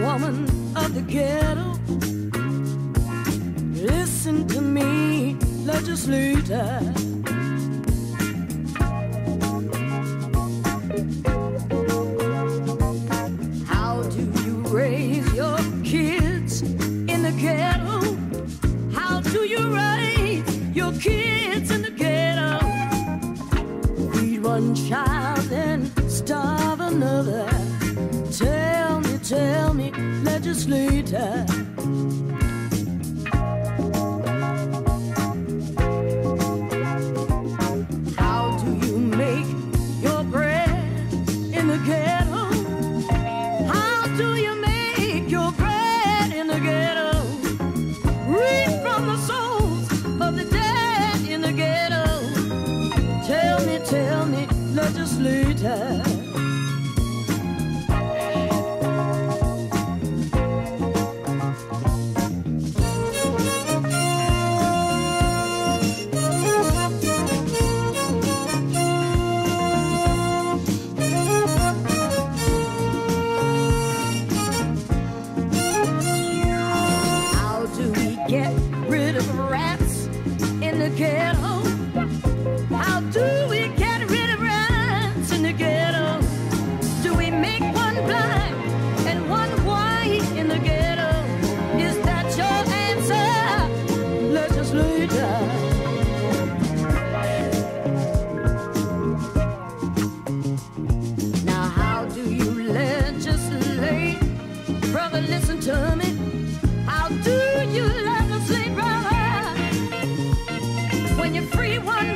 woman of the ghetto. Listen to me, legislator. How do you raise your kids in the ghetto? How do you raise your kids in the ghetto? Feed one child legislator. How do you make your bread in the ghetto? How do you make your bread in the ghetto? Read from the souls of the dead in the ghetto. Tell me, tell me, legislator. listen to me? How do you sleep brother? When you're free one